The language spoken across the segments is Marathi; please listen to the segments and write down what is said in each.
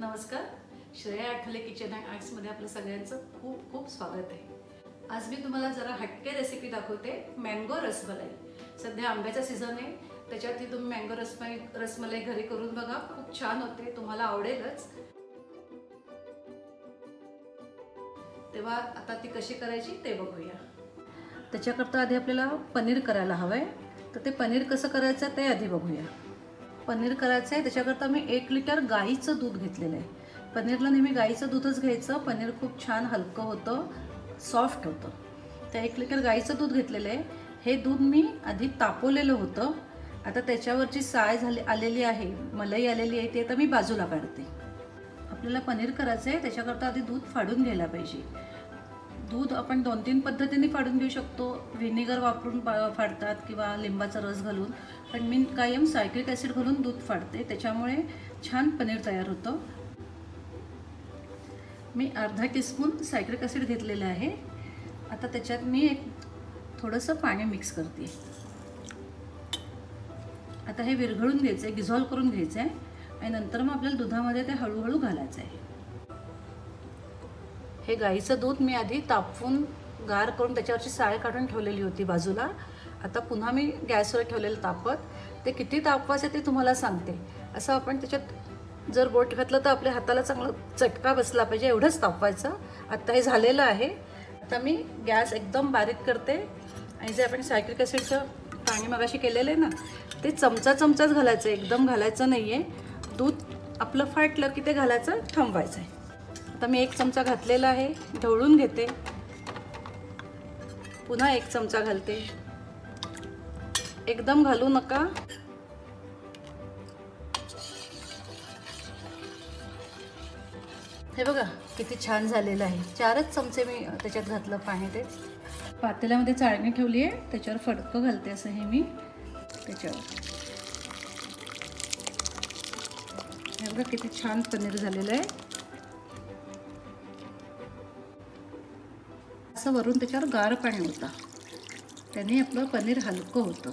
नमस्कार. श्रेया आठवले किचन अँड आर्ट्समध्ये आपलं सगळ्यांचं खूप खूप स्वागत आहे. आज मी तुम्हाला जरा हटके रेसिपी दाखवते मँगो रसमलाई. सध्या आंब्याचा सीझन आहे. त्याच्यावरती तुम्ही मँगो रसमलाई रसमलाई घरी करून बघा. खूप छान होते तुम्हाला आवडेलच. तेव्हा आता ती कशी करायची ते बघूया. त्याच्याकरता आधी आपल्याला पनीर करायला हवं आहे तर ते पनीर कसं करायचं ते आधी बघूया. पनीर करायचं आहे त्याच्याकरता मी एक लिटर गाईचं दूध घेतलेलं आहे. पनीरला नेहमी गाईचं दूधच घ्यायचं. पनीर खूप छान हलकं होतं सॉफ्ट होतं. त्या एक लिटर गाईचं दूध घेतलेलं आहे. हे दूध मी आधी तापवलेलं होतं. आता त्याच्यावरची साय झाली आलेली आहे मलई आलेली आहे ती आता मी बाजूला काढते. आपल्याला पनीर करायचं आहे त्याच्याकरता आधी दूध फाडून घ्यायला पाहिजे. दूध आपण दोन तीन पद्धतीने फाडून घेऊ शकतो. व्हिनेगर वापरून फाडतात किंवा लिंबाचा रस घालून. पण मी कायम सायक्रिक ॲसिड घालून दूध फाडते. त्याच्यामुळे छान पनीर तयार होतं. मी अर्धा टीस्पून सायक्रिक ॲसिड घेतलेलं आहे. आता त्याच्यात मी एक थोडंसं पाणी मिक्स करते. आता हे विरघळून घ्यायचं आहे गिझॉल्व करून घ्यायचं आहे आणि नंतर मग आपल्याला दुधामध्ये ते हळूहळू घालायचं आहे हे गाईचं दूध मी आधी तापवून गार करून त्याच्यावरची साळ काढून ठेवलेली होती बाजूला. आता पुन्हा मी गॅसवर ठेवलेलं तापत. ते किती तापवायचं ते तुम्हाला सांगते. असं आपण त्याच्यात जर बोट घातलं तर आपल्या हाताला चांगलं चटका बसला पाहिजे एवढंच तापवायचं आता हे झालेलं आहे. आता मी गॅस एकदम बारीक करते. आणि जे आपण सायक्रिक ॲसिडचं पाणी मगाशी केलेलं आहे ना ते चमचा चमचाच घालायचं एकदम घालायचं नाही आहे दूध आपलं फाटलं की ते घालायचं थांबवायचं आहे. आता मी एक चमचा घातलेला आहे. ढवळून घेते. पुन्हा एक चमचा घालते. एकदम घालू नका. हे बघा किती छान झालेलं आहे. चारच चमचे मी त्याच्यात घातलं पाणी ते. पातेल्यामध्ये चाळणी ठेवली आहे त्याच्यावर फडकं घालते असं हे मी. त्याच्यावर. हे बघा किती छान पनीर झालेलं आहे. असं वरून त्याच्यावर गार पाणी होता. त्याने आपलं पनीर हलकं होतं.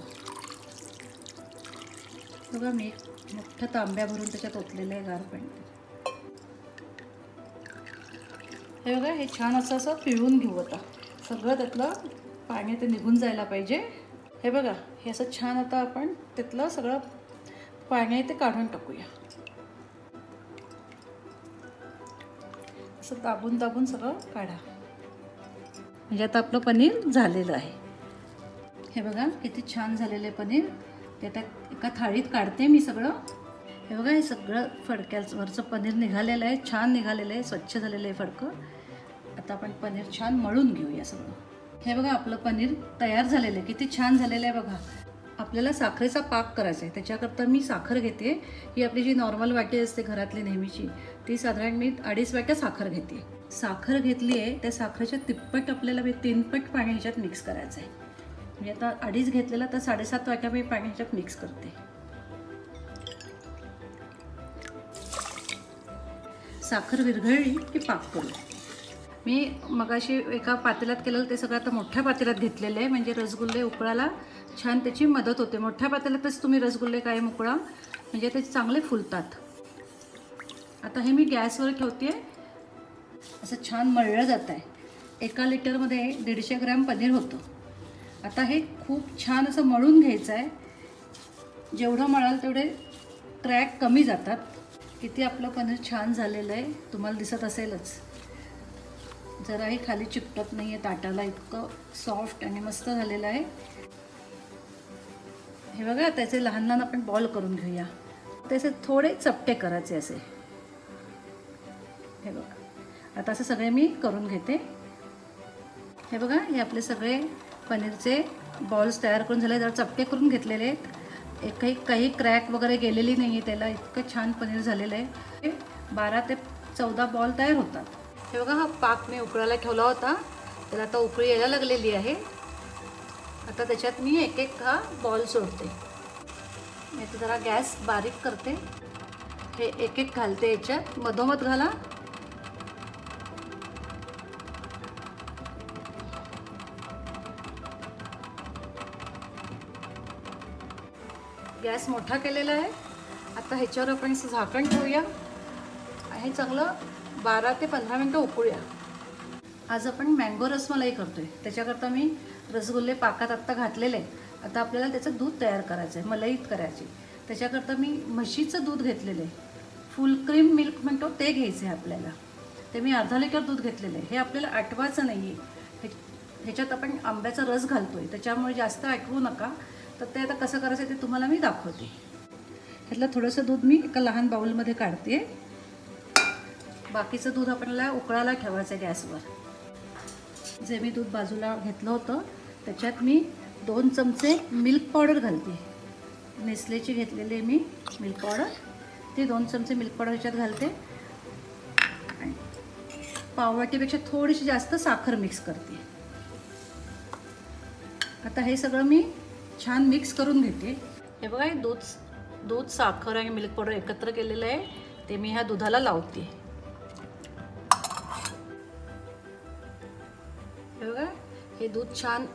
बघा मी मोठ्या तांब्या भरून त्याच्यात ओतलेलं आहे गार पाणी. हे बघा हे छान असं असं पिळून घेऊ आता. सगळं त्यातलं पाणी ते निघून जायला पाहिजे. हे बघा हे असं छान आता आपण त्यातलं सगळं पाणी आहे ते काढून टाकूया. असं दाबून दाबून सगळं काढा. म्हणजे आता आपलं पनीर झालेलं आहे. हे बघा किती छान झालेलं आहे पनीर. ते आता एका थाळीत काढते मी सगळं. हे बघा हे सगळं फडक्यावरचं पनीर निघालेलं आहे. छान निघालेलं आहे स्वच्छ झालेलं आहे फडकं. आता आपण पनीर छान मळून घेऊया सगळं. हे बघा आपलं पनीर तयार झालेलं आहे. किती छान झालेलं आहे बघा. आपल्याला साखरेचा पाक करायचा आहे. त्याच्याकरता मी साखर घेते. ही आपली जी नॉर्मल वाटी असते घरातली नेहमीची ती साधारण मी अडीच वाट्या साखर घेते. साखर घेतली आहे त्या साखरेच्या तिप्पट आपल्याला मी तीनपट पाणी ह्याच्यात मिक्स करायचं आहे. म्हणजे आता अडीच घेतलेला तर साडेसात वाट्या मी पाणी ह्याच्यात मिक्स करते. साखर विरघळली की पाक करू. मी मगाशी एका पातेल्यात केलेलं ते सगळं आता मोठ्या पातेल्यात घेतलेलं आहे. म्हणजे रसगुल्ले उकळायला छान त्याची मदत होते. मोठ्या पातेल्यातच तुम्ही रसगुल्ले काय मोकळा म्हणजे ते चांगले फुलतात. आता हे मी गॅसवर ठेवते असं छान मळलं जात आहे एका लिटरमध्ये दीडशे ग्रॅम पनीर होतं. आता हे खूप छान असं मळून घ्यायचं आहे जेवढं मळाल तेवढे क्रॅक कमी जातात. किती आपलं पनीर छान झालेलं आहे तुम्हाला दिसत असेलच. जराही खाली चिकटत नाही आहे ताटाला इतकं सॉफ्ट आणि मस्त झालेलं आहे. हे बघा त्याचे लहान लहान आपण बॉल करून घेऊया. त्याचे थोडे चपटे करायचे असे. हे बघा. आता असं सगळे मी करून घेते. हे बघा हे आपले सगळे पनीरचे बॉल्स तयार करून झाले. जरा चपटे करून घेतलेले आहेत. काही काही क्रॅक वगैरे गेलेली नाही आहे त्याला. इतकं छान पनीर झालेलं आहे. बारा ते चौदा बॉल तयार होतात. हे बघा हा पाक मी उकळायला ठेवला होता. त्याला आता उकळी यायला लागलेली आहे. आता त्याच्यात मी एक एक हा बॉल सोडते. मी आता जरा गॅस बारीक करते. हे एक एक घालते याच्यात. मधोमध घाला. गॅस मोठा केलेला आहे. आता ह्याच्यावर आपण असं झाकण ठेवूया. हे चांगलं बारा ते पंधरा मिनटं उकळूया. आज आपण मँगो रसमलाई करतोय. त्याच्याकरता मी रसगुल्ले पाकात आत्ता घातलेले आहेत. आता आपल्याला त्याचं दूध तयार करायचं आहे मलईत करायची. त्याच्याकरता मी म्हशीचं दूध घेतलेलं आहे. फुल क्रीम मिल्क म्हणतो ते घ्यायचं आहे आपल्याला. ते मी अर्धा लिटर दूध घेतलेलं आहे. हे आपल्याला आटवायचं नाही आहे ह्याच्यात आपण आंब्याचा रस घालतो आहे त्याच्यामुळे जास्त आटवू नका. तर ते आता कसं करायचं ते तुम्हाला मी दाखवते. ह्यातलं थोडंसं दूध मी एका लहान बाऊलमध्ये काढते बाकीचं दूध आपल्याला उकळायला ठेवायचं आहे गॅसवर. जे मी दूध बाजूला घेतलं होतं त्याच्यात मी दोन चमचे मिल्क पावडर घालते. नेस्लेची घेतलेली मी मिल्क पावडर ते दोन चमचे मिल्क पावडर ह्याच्यात घालते. आणि पाववाटीपेक्षा थोडीशी जास्त साखर मिक्स करते. आता हे सगळं मी छान मिक्स करून घेते. हे बघा हे दूध दूध साखर आणि मिल्क पावडर एकत्र केलेलं आहे. ते मी ह्या दुधाला लावते. हे बघा हे दूध छान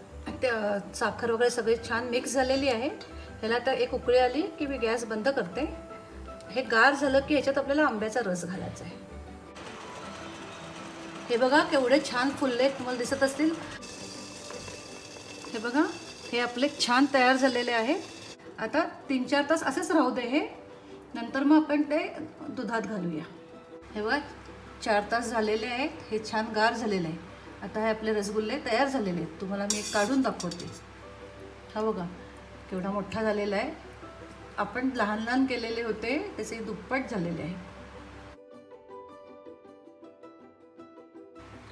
ते साखर वगैरे सगळे छान मिक्स झालेली आहे. ह्याला आता एक उकळी आली की मी गॅस बंद करते. हे गार झालं की ह्याच्यात आपल्याला आंब्याचा रस घालायचा आहे. हे बघा केवढे छान फुलले तुम्हाला दिसत असतील. हे बघा हे आपले छान तयार झालेले आहे. आता तीन चार तास असेच राहू दे हे. नंतर मग आपण ते दुधात घालूया. हे बघा चार तास झालेले आहेत. हे छान गार झालेलं आहे. आता हे आपले रसगुल्ले तयार झालेले आहेत. तुम्हाला मी एक काढून दाखवते. हा बघा केवढा मोठा झालेला आहे. आपण लहान लहान केलेले होते त्याचे दुप्पट झालेले आहे.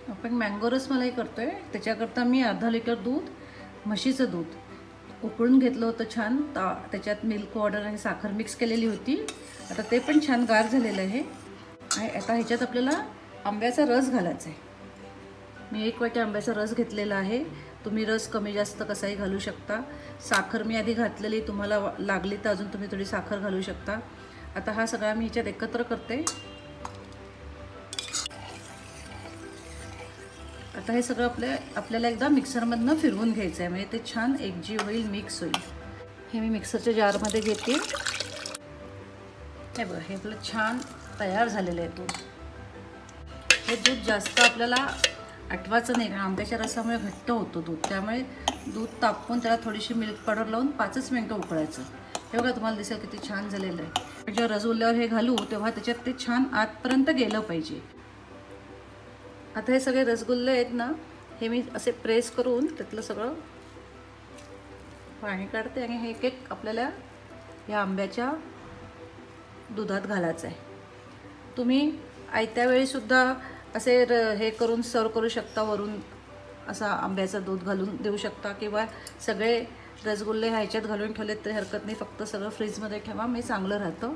आपण मँगो रस मलाई करतोय. त्याच्याकरता मी अर्धा लिटर दूध म्हशीचं दूध. उकळून घेतलं होतं छान. ता त्याच्यात मिल्क पावडर आणि साखर मिक्स केलेली होती. आता ते पण छान गार झालेलं आहे. आणि आता ह्याच्यात आपल्याला आंब्याचा रस घालायचा आहे. मी एक वाटी आंब्याचा रस घेतलेला आहे. तुम्ही रस कमी जास्त कसाही घालू शकता. साखर मी आधी घातलेली तुम्हाला लागली तर अजून तुम्ही थोडी साखर घालू शकता. आता हा सगळा मी ह्याच्यात एकत्र करते. आता हे सगळं आपल्या आपल्याला एकदा मिक्सरमधनं फिरवून घ्यायचं आहे म्हणजे ते छान एकजीव होईल मिक्स होईल. हे मी मिक्सरच्या जारमध्ये घेते. हे बघा हे आपलं छान तयार झालेलं आहे दूध. हे दूध जास्त आपल्याला आठवायचं नाही कारण आंब्याच्या रसामुळे घट्ट होतो दूध. त्यामुळे दूध तापवून त्याला थोडीशी मिल्क पावडर लावून पाचच मिनटं उकळायचं. हे बघा तुम्हाला दिसेल किती छान झालेलं आहे. जेव्हा रसगुल्ल्यावर हे घालू तेव्हा त्याच्यात ते छान आतपर्यंत गेलं पाहिजे. आता हे सगळे रसगुल्ले आहेत ना हे मी असे प्रेस करून त्यातलं सगळं पाणी काढते आणि हे एक एक आपल्याला या आंब्याच्या दुधात घालायचं आहे तुम्ही आयत्या वेळीसुद्धा असे र हे करून सर्व करू शकता वरून असा आंब्याचं दूध घालून देऊ शकता किंवा सगळे रसगुल्ले ह्याच्यात घालून ठेवलेत तरी हरकत नाही. फक्त सगळं फ्रीजमध्ये ठेवा मी चांगलं राहतं.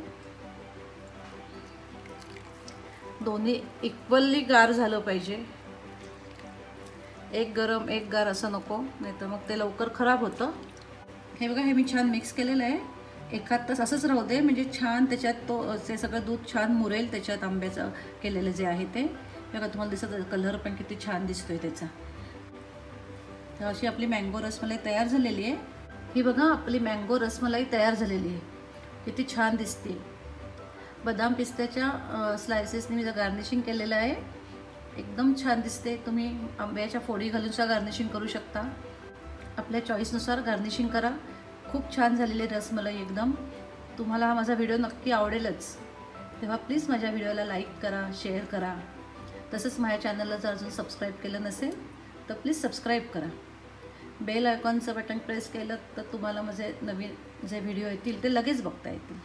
दोन्ही इक्वलली गार झालं पाहिजे. एक गरम एक गार असं नको नाही तर मग ते लवकर खराब होतं. हे बघा हे मी छान मिक्स केलेलं आहे. एखाद तास असंच राहू दे म्हणजे छान त्याच्यात तो ते सगळं दूध छान मुरेल त्याच्यात आंब्याचं केलेलं जे आहे ते. बघा तुम्हाला दिसत कलर पण किती छान दिसतो आहे त्याचा. तर अशी आपली मँगो रसमलाई तयार झालेली आहे. ही बघा आपली मँगो रसमलाई तयार झालेली आहे. किती छान दिसते. बदाम पिस्त्याच्या स्लायसेसने मी गार्निशिंग केलेलं आहे. एकदम छान दिसते. तुम्ही आंब्याच्या फोडी घालूनसुद्धा गार्निशिंग करू शकता. आपल्या चॉईसनुसार गार्निशिंग करा. खूप छान झालेली रसमलाई एकदम. तुम्हाला हा माझा व्हिडिओ नक्की आवडेलच. तेव्हा प्लीज माझ्या व्हिडिओला लाईक करा शेअर करा. तसंच माझ्या चॅनलला जर अजून सबस्क्राईब केलं नसेल तर प्लीज सबस्क्राईब करा. बेल आयकॉनचं बटन प्रेस केलं तर तुम्हाला माझे नवीन जे व्हिडिओ येतील ते लगेच बघता येतील.